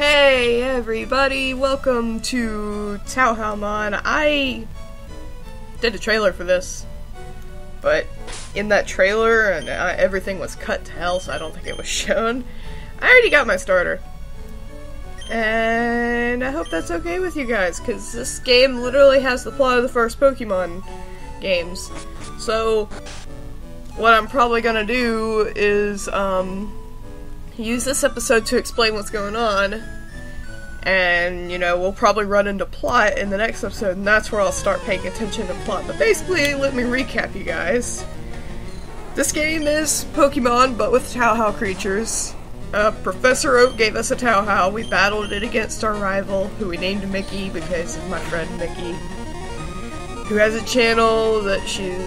Hey everybody, welcome to Touhoumon. I did a trailer for this, but in that trailer, and uh, everything was cut to hell, so I don't think it was shown. I already got my starter. And I hope that's okay with you guys, because this game literally has the plot of the first Pokemon games. So, what I'm probably gonna do is, um, use this episode to explain what's going on. And, you know, we'll probably run into plot in the next episode, and that's where I'll start paying attention to plot. But basically, let me recap you guys. This game is Pokemon, but with Touhou creatures. Uh, Professor Oak gave us a Touhou. We battled it against our rival, who we named Miki because of my friend Miki, who has a channel that she's.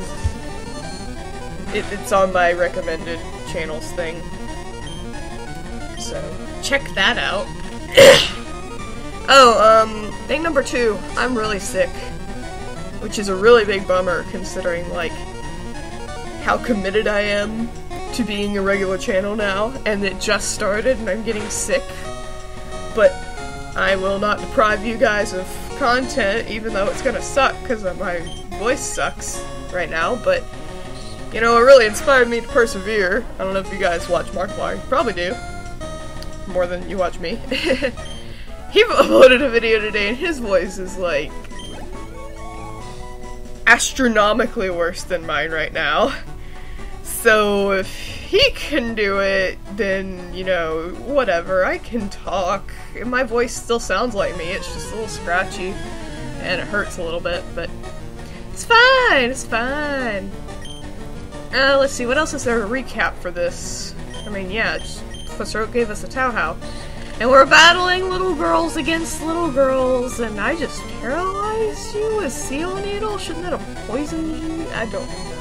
It, it's on my recommended channels thing. So, check that out. oh, um, thing number two. I'm really sick. Which is a really big bummer considering, like, how committed I am to being a regular channel now, and it just started and I'm getting sick. But I will not deprive you guys of content, even though it's gonna suck because my voice sucks right now, but you know, it really inspired me to persevere. I don't know if you guys watch Markiplier. You probably do. More than you watch me. he uploaded a video today and his voice is like astronomically worse than mine right now. So if he can do it, then, you know, whatever, I can talk. My voice still sounds like me, it's just a little scratchy, and it hurts a little bit, but it's fine, it's fine. Uh, let's see, what else is there a recap for this? I mean, yeah, just, Oak gave us a Touhou. And we're battling little girls against little girls, and I just paralyzed you with seal needle? Shouldn't that have poisoned you? I don't know.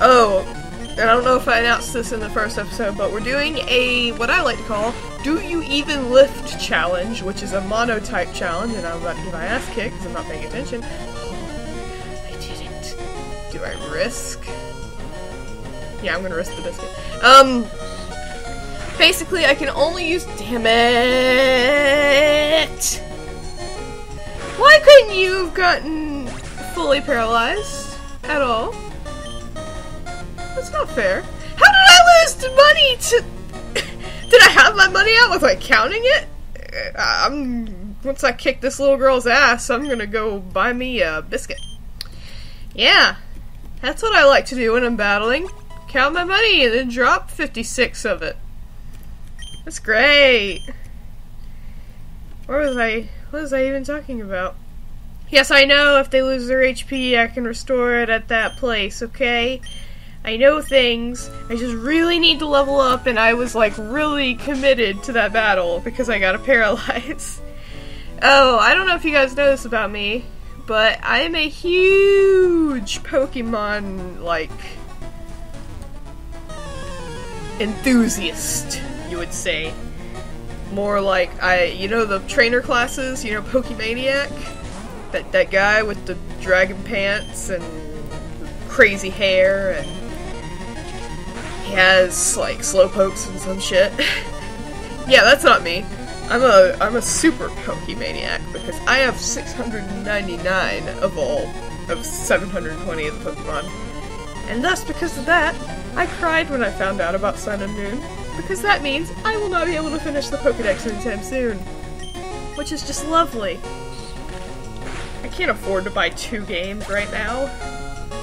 Oh, and I don't know if I announced this in the first episode, but we're doing a, what I like to call, Do You Even Lift challenge, which is a monotype challenge, and I'm about to get my ass kicked because I'm not paying attention. I didn't. Do I risk? Yeah, I'm gonna risk the biscuit. Um, basically, I can only use, damn it! Why couldn't you have gotten fully paralyzed at all? That's not fair. How did I lose money to... did I have my money out? Was I counting it? Uh, I'm... Once I kick this little girl's ass, I'm gonna go buy me a biscuit. Yeah. That's what I like to do when I'm battling. Count my money and then drop 56 of it. That's great. Where was I... What was I even talking about? Yes, I know if they lose their HP, I can restore it at that place, okay? I know things. I just really need to level up, and I was like really committed to that battle because I got a paralyze. oh, I don't know if you guys know this about me, but I am a huge Pokemon like enthusiast, you would say. More like I, you know, the trainer classes. You know, Pokemaniac, that that guy with the dragon pants and crazy hair and he has like slowpokes and some shit. yeah, that's not me. I'm a I'm a super Pokemaniac because I have 699 of all of 720 of the Pokemon. And thus, because of that, I cried when I found out about Sun and Moon, because that means I will not be able to finish the Pokedex anytime soon. Which is just lovely. I can't afford to buy two games right now.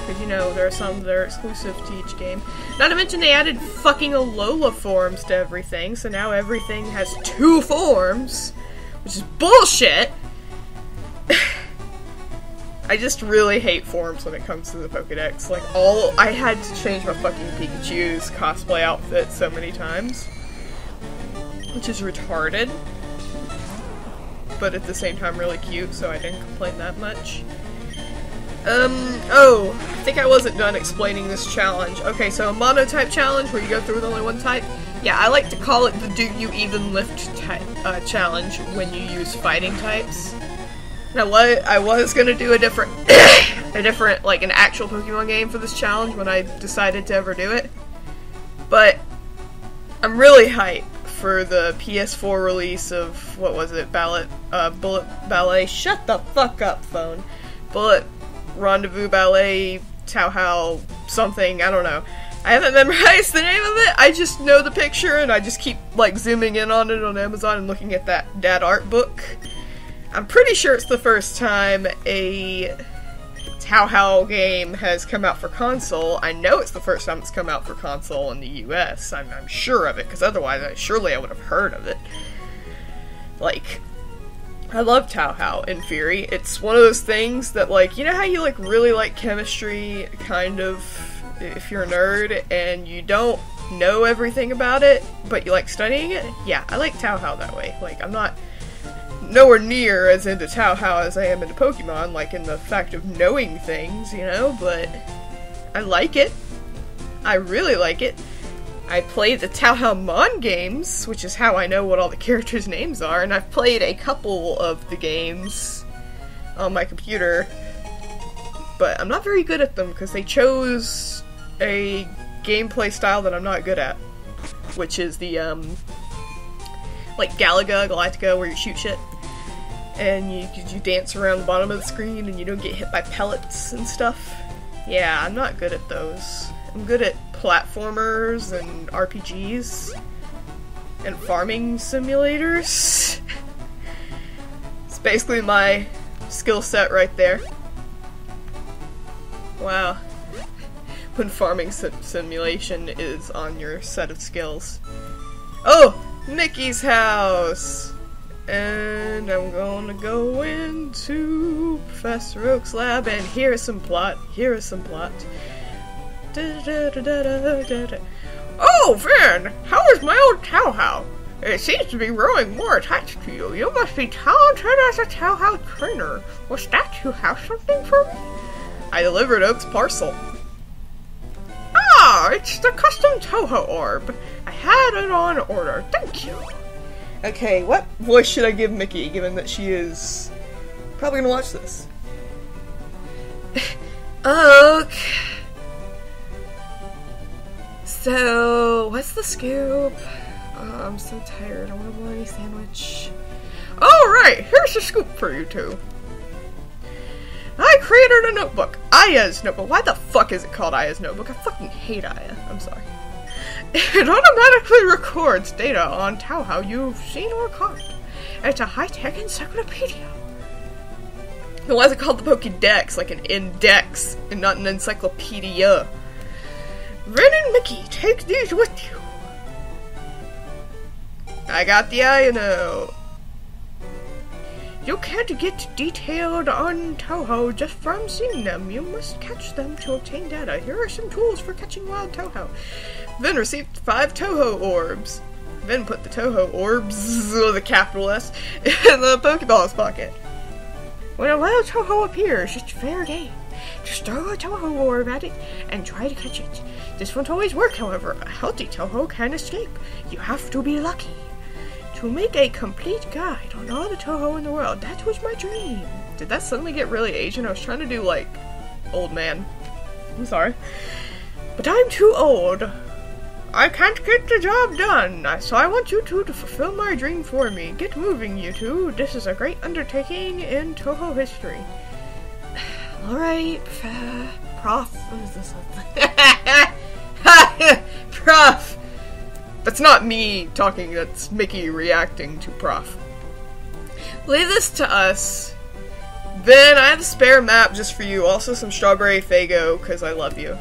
Because, you know, there are some that are exclusive to each game. Not to mention they added fucking Alola forms to everything, so now everything has two forms. Which is bullshit! I just really hate forms when it comes to the Pokedex. Like, all- I had to change my fucking Pikachu's cosplay outfit so many times. Which is retarded. But at the same time really cute, so I didn't complain that much. Um, oh, I think I wasn't done explaining this challenge. Okay, so a monotype challenge where you go through with only one type. Yeah, I like to call it the do you even lift uh, challenge when you use fighting types. Now, what I was gonna do a different, a different, like an actual Pokemon game for this challenge when I decided to ever do it. But, I'm really hyped for the PS4 release of what was it? Ballet, uh, Bullet Ballet. Shut the fuck up, phone. Bullet Rendezvous Ballet, Touhou, something. I don't know. I haven't memorized the name of it. I just know the picture, and I just keep like zooming in on it on Amazon and looking at that dad art book. I'm pretty sure it's the first time a Touhou game has come out for console. I know it's the first time it's come out for console in the US. I'm, I'm sure of it, because otherwise, I, surely I would have heard of it. Like, I love Touhou in Fury. It's one of those things that, like, you know how you, like, really like chemistry, kind of, if you're a nerd, and you don't know everything about it, but you like studying it? Yeah, I like Touhou that way. Like, I'm not nowhere near as into Touhou as I am into Pokemon, like in the fact of knowing things, you know, but I like it. I really like it. I play the Touhoumon games, which is how I know what all the characters' names are, and I've played a couple of the games on my computer, but I'm not very good at them because they chose a gameplay style that I'm not good at, which is the, um, like Galaga, Galactica, where you shoot shit and you you dance around the bottom of the screen and you don't get hit by pellets and stuff. Yeah, I'm not good at those. I'm good at platformers and RPGs and farming simulators. it's basically my skill set right there. Wow. when farming sim simulation is on your set of skills. Oh! Miki's house! And I'm gonna go into Professor Oak's lab and here is some plot. Here is some plot. oh, Ven! How is my old Touhou? It seems to be growing more attached to you. You must be talented as a Touhou trainer. Was that you have something for me? I delivered Oak's parcel. Ah, it's the custom Touhou orb. I had it on order. Thank you. Okay, what voice should I give Miki, given that she is probably gonna watch this? okay. So, what's the scoop? Oh, I'm so tired. I want a bologna sandwich. Alright, here's the scoop for you two. Created a notebook. Aya's notebook. Why the fuck is it called Aya's notebook? I fucking hate Aya. I'm sorry. It automatically records data on Touhou you've seen or caught. It's a high-tech encyclopedia. Why is it called the Pokédex? Like an index and not an encyclopedia. Ven and Miki, take these with you. I got the eye know. You can't get detailed on Touhou just from seeing them. You must catch them to obtain data. Here are some tools for catching wild Touhou. Then received five Touhou orbs. Then put the Touhou orbs with a capital S in the Pokeball's pocket. When a wild Touhou appears, it's fair game. Just throw a Touhou orb at it and try to catch it. This won't always work, however. A healthy Touhou can escape. You have to be lucky. To make a complete guide on all the Touhou in the world, that was my dream. Did that suddenly get really Asian? I was trying to do, like, old man. I'm sorry. But I'm too old. I can't get the job done, so I want you two to fulfill my dream for me. Get moving, you two. This is a great undertaking in Touhou history. Alright, prof. What is this? prof! That's not me talking, that's Miki reacting to prof. Leave this to us. Then I have a spare map just for you. Also some strawberry Faygo, because I love you.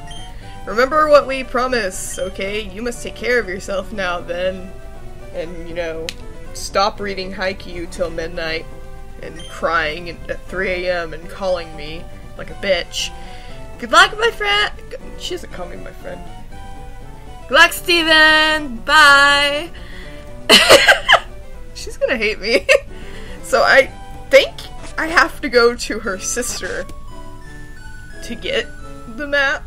Remember what we promised, okay? You must take care of yourself now then. And, you know, stop reading Haikyuu till midnight and crying at 3 a.m. and calling me like a bitch. Good luck, my friend! She doesn't call me my friend. Good luck, Steven! Bye! She's gonna hate me. so I think I have to go to her sister to get the map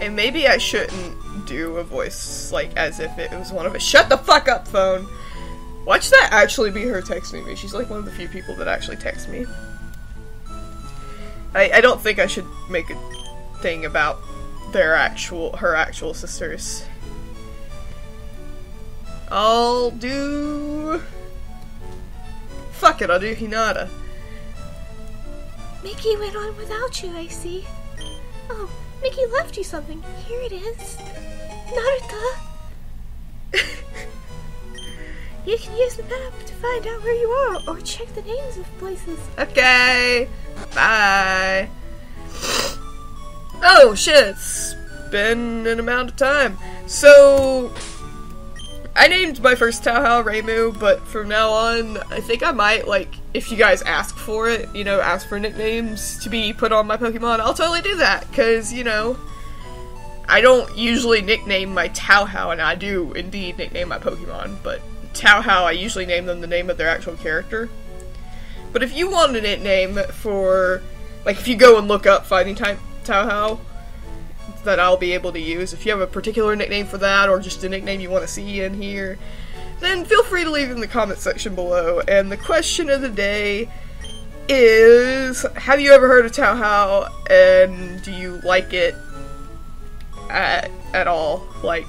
and maybe I shouldn't do a voice like as if it was one of us. Shut the fuck up, phone! Watch that actually be her texting me. She's like one of the few people that actually text me. I, I don't think I should make a thing about their actual her actual sisters. I'll do. Fuck it, I'll do Hinata. Miki went on without you, I see. Oh, Miki left you something. Here it is. Naruto. you can use the map to find out where you are or check the names of places. Okay. Bye. Oh shit, it's been an amount of time. So I named my first Touhou Reimu, but from now on, I think I might like if you guys ask for it, you know, ask for nicknames to be put on my Pokemon, I'll totally do that cuz you know, I don't usually nickname my Touhou and I do indeed nickname my Pokemon, but Touhou I usually name them the name of their actual character. But if you want a nickname for like if you go and look up fighting type Touhou that I'll be able to use. If you have a particular nickname for that or just a nickname you want to see in here, then feel free to leave in the comment section below. And the question of the day is Have you ever heard of Touhou and do you like it at, at all? Like,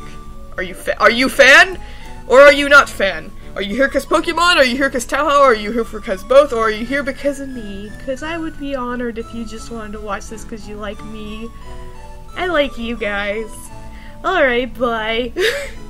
are you, are you fan or are you not fan? Are you here because Pokemon? Are you here because Touhou? Are you here because both? Or are you here because of me? Because I would be honored if you just wanted to watch this because you like me. I like you guys. Alright, bye.